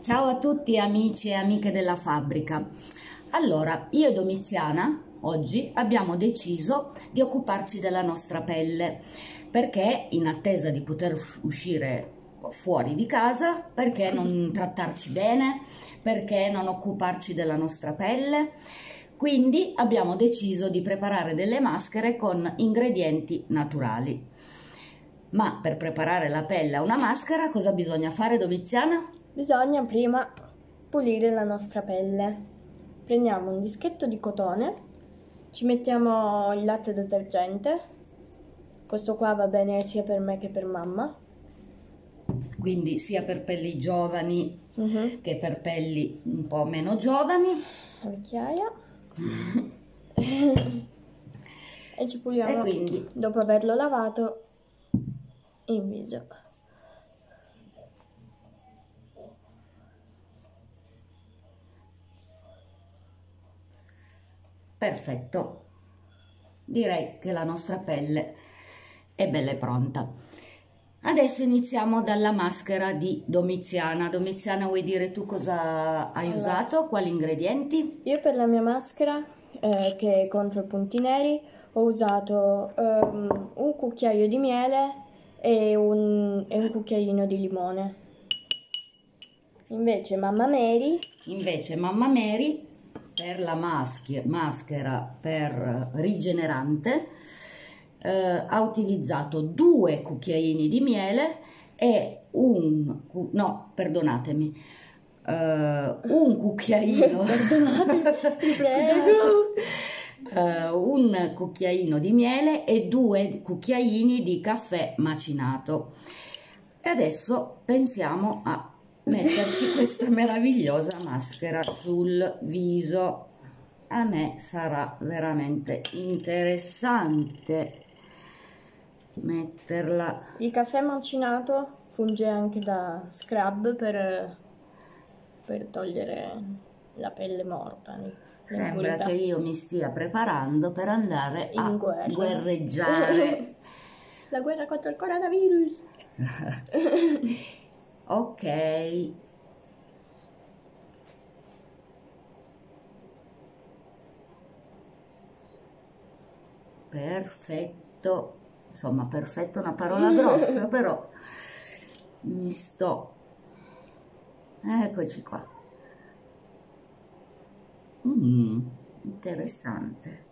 Ciao a tutti amici e amiche della fabbrica. Allora, io e Domiziana oggi abbiamo deciso di occuparci della nostra pelle perché in attesa di poter uscire fuori di casa, perché non trattarci bene, perché non occuparci della nostra pelle. Quindi abbiamo deciso di preparare delle maschere con ingredienti naturali. Ma per preparare la pelle a una maschera cosa bisogna fare Domiziana? Bisogna prima pulire la nostra pelle. Prendiamo un dischetto di cotone, ci mettiamo il latte detergente, questo qua va bene sia per me che per mamma. Quindi sia per pelli giovani Mhm. che per pelli un po' meno giovani. La vecchiaia. e ci puliamo E quindi dopo averlo lavato in viso. Perfetto. Direi che la nostra pelle è bella e pronta. Adesso iniziamo dalla maschera di Domiziana. Domiziana, vuoi dire tu cosa hai Allora. usato? Quali ingredienti? Io per la mia maschera, eh, che è contro i punti neri, ho usato ehm, un cucchiaio di miele e un, e un cucchiaino di limone. Invece mamma Mary, Invece Mamma Mary per la maschi- maschera per rigenerante eh, ha utilizzato due cucchiaini di miele e un no, perdonatemi, eh, un cucchiaino. Eh, un cucchiaino di miele e due cucchiaini di caffè macinato. E adesso pensiamo a metterci questa meravigliosa maschera sul viso. A me sarà veramente interessante metterla. Il caffè macinato funge anche da scrub per, per togliere la pelle morta. Sembra che io mi stia preparando per andare a guerra. guerreggiare. La guerra contro il coronavirus. Ok. Perfetto. Insomma, perfetto è una parola grossa, però mi sto. Eccoci qua. Mm, interessante.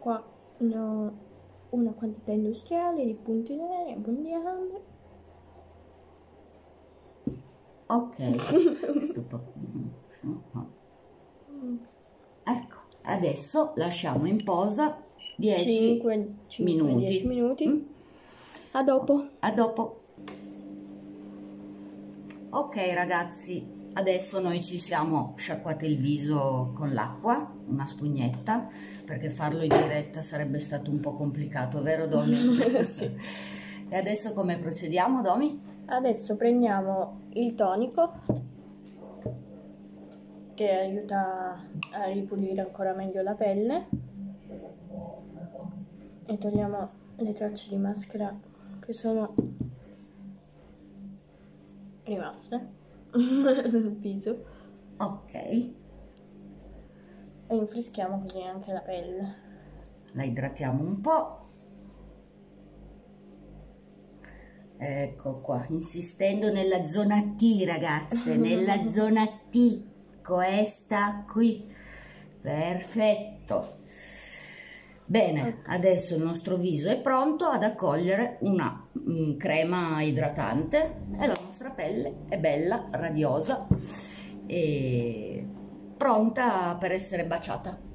Qua ne ho una quantità industriale di punti neri abbondanti. Ok, Stupo. Ecco, adesso lasciamo in posa 10 5 minuti. 10 minuti. Mm? A dopo. A dopo. Ok ragazzi, adesso noi ci siamo sciacquati il viso con l'acqua, una spugnetta, perché farlo in diretta sarebbe stato un po' complicato, vero Domi? Sì. E adesso come procediamo Domi? Adesso prendiamo il tonico che aiuta a ripulire ancora meglio la pelle e togliamo le tracce di maschera che sono rimaste sul viso Ok, e rinfreschiamo così anche la pelle. la idratiamo un po'. Ecco qua, insistendo nella zona T ragazze, nella zona T, questa qui. Perfetto. Bene, adesso il nostro viso è pronto ad accogliere una mm, crema idratante e la nostra pelle è bella, radiosa e pronta per essere baciata.